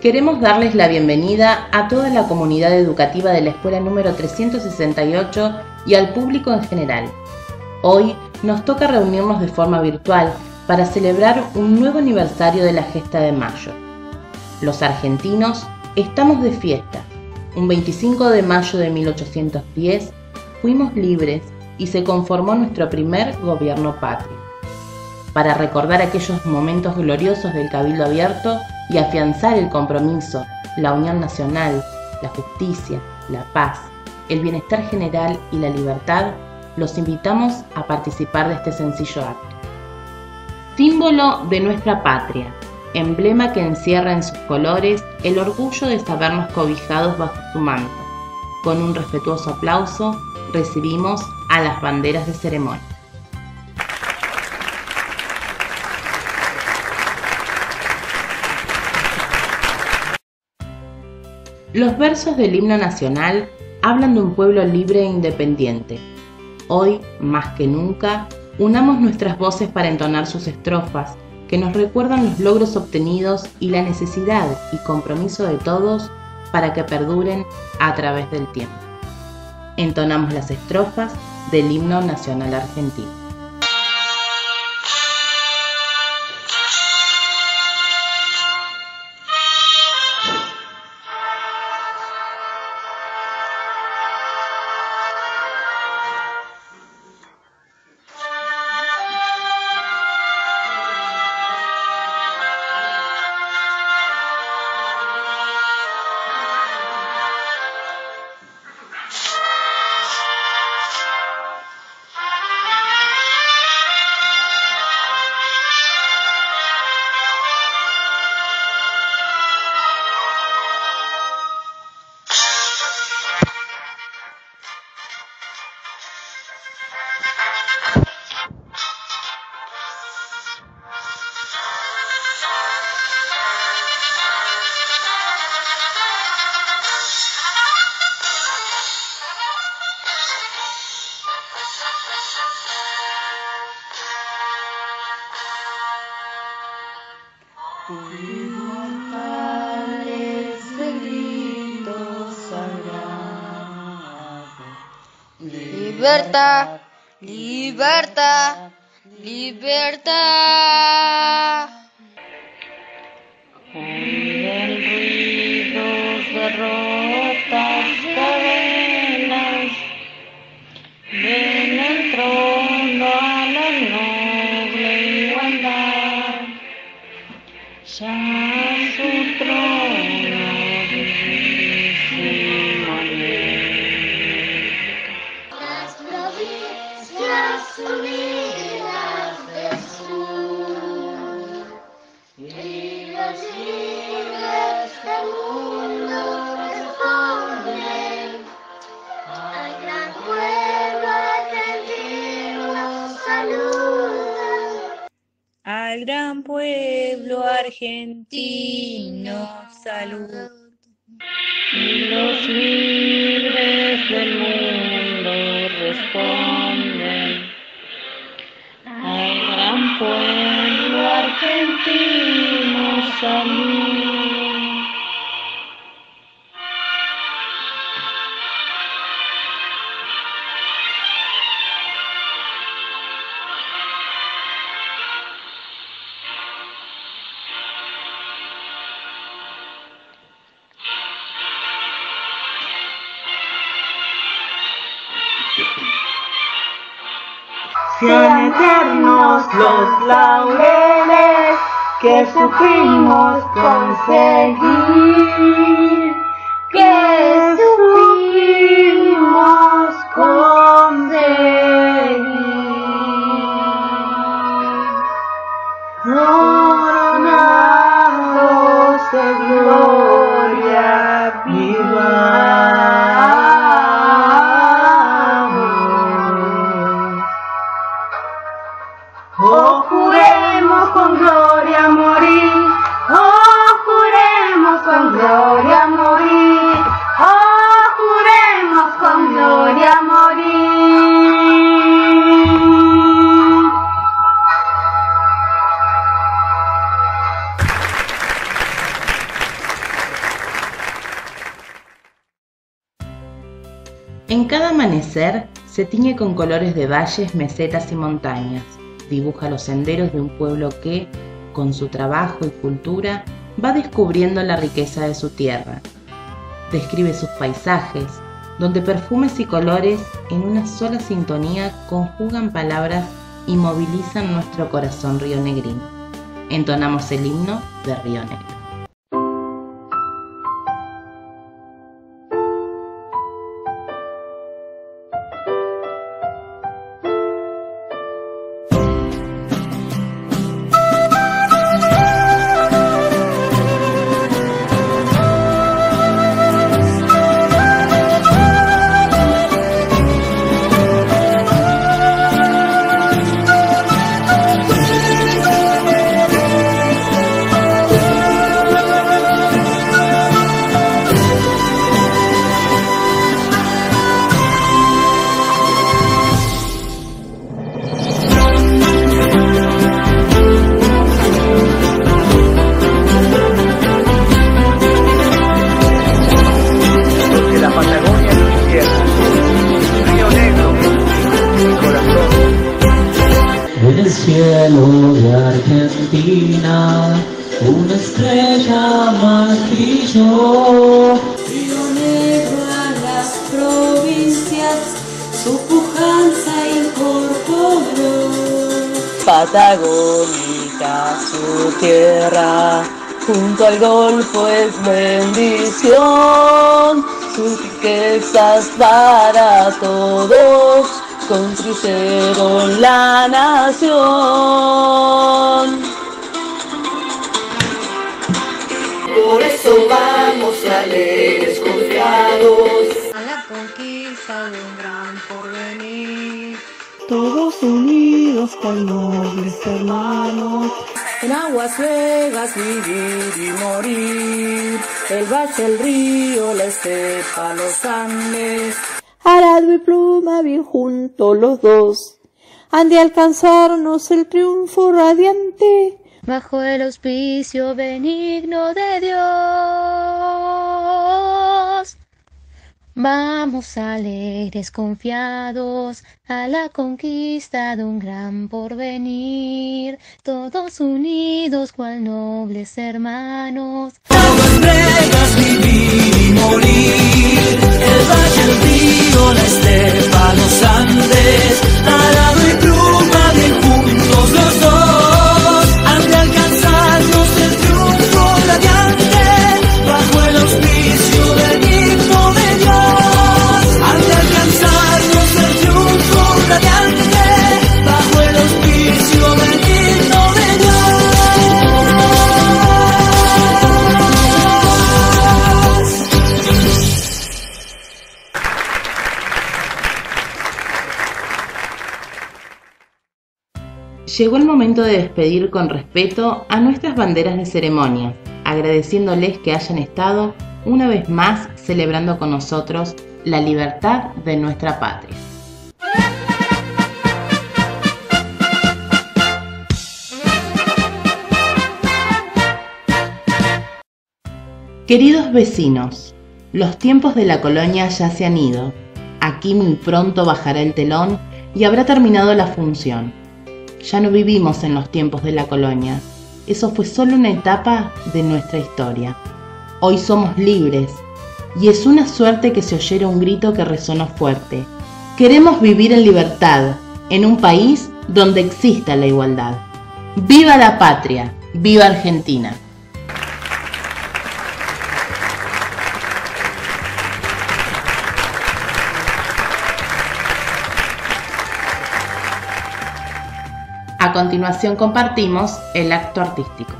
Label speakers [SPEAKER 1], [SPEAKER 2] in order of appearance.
[SPEAKER 1] queremos darles la bienvenida a toda la comunidad educativa de la escuela número 368 y al público en general. Hoy nos toca reunirnos de forma virtual para celebrar un nuevo aniversario de la gesta de mayo. Los argentinos estamos de fiesta. Un 25 de mayo de 1810 fuimos libres y se conformó nuestro primer gobierno patrio. Para recordar aquellos momentos gloriosos del Cabildo Abierto, y afianzar el compromiso, la unión nacional, la justicia, la paz, el bienestar general y la libertad, los invitamos a participar de este sencillo acto. Símbolo de nuestra patria, emblema que encierra en sus colores el orgullo de sabernos cobijados bajo su manto. Con un respetuoso aplauso recibimos a las banderas de ceremonia. Los versos del himno nacional hablan de un pueblo libre e independiente. Hoy, más que nunca, unamos nuestras voces para entonar sus estrofas, que nos recuerdan los logros obtenidos y la necesidad y compromiso de todos para que perduren a través del tiempo. Entonamos las estrofas del himno nacional argentino.
[SPEAKER 2] Libertad, libertad, libertad.
[SPEAKER 3] el ruidos, derrotas, cadenas, ven el trono a la noble igualdad. Ya
[SPEAKER 4] pueblo argentino,
[SPEAKER 5] salud.
[SPEAKER 3] Y los libres del mundo responden al gran pueblo argentino salud.
[SPEAKER 6] Sean eternos los laureles que supimos conseguir, Juremos con gloria morir. Oh, juremos con gloria morir. Oh, juremos con gloria morir.
[SPEAKER 1] En cada amanecer se tiñe con colores de valles, mesetas y montañas Dibuja los senderos de un pueblo que, con su trabajo y cultura, va descubriendo la riqueza de su tierra. Describe sus paisajes, donde perfumes y colores en una sola sintonía conjugan palabras y movilizan nuestro corazón rionegrino. Entonamos el himno de Río Negro.
[SPEAKER 7] Estrella más brilló.
[SPEAKER 3] Río Negro a las provincias, su pujanza incorporó.
[SPEAKER 8] Patagónica su tierra, junto al Golfo es bendición, sus riquezas para todos construyeron la nación.
[SPEAKER 3] De un gran porvenir.
[SPEAKER 8] Todos unidos con nobles hermanos. En aguas vegas vivir y morir. El valle, el río, la estepa, los Andes. Arado y pluma bien juntos los dos. Han de alcanzarnos el triunfo radiante.
[SPEAKER 2] Bajo el auspicio benigno de Dios. Vamos alegres, confiados a la conquista de un gran porvenir, todos unidos cual nobles hermanos.
[SPEAKER 8] Vegas vivir y morir. El valle, el río, la estepa, los Andes. Arado y
[SPEAKER 1] Llegó el momento de despedir con respeto a nuestras banderas de ceremonia, agradeciéndoles que hayan estado una vez más celebrando con nosotros la libertad de nuestra patria. Queridos vecinos, los tiempos de la colonia ya se han ido. Aquí muy pronto bajará el telón y habrá terminado la función. Ya no vivimos en los tiempos de la colonia. Eso fue solo una etapa de nuestra historia. Hoy somos libres y es una suerte que se oyera un grito que resonó fuerte. Queremos vivir en libertad, en un país donde exista la igualdad. ¡Viva la patria! ¡Viva Argentina! A continuación compartimos el acto artístico.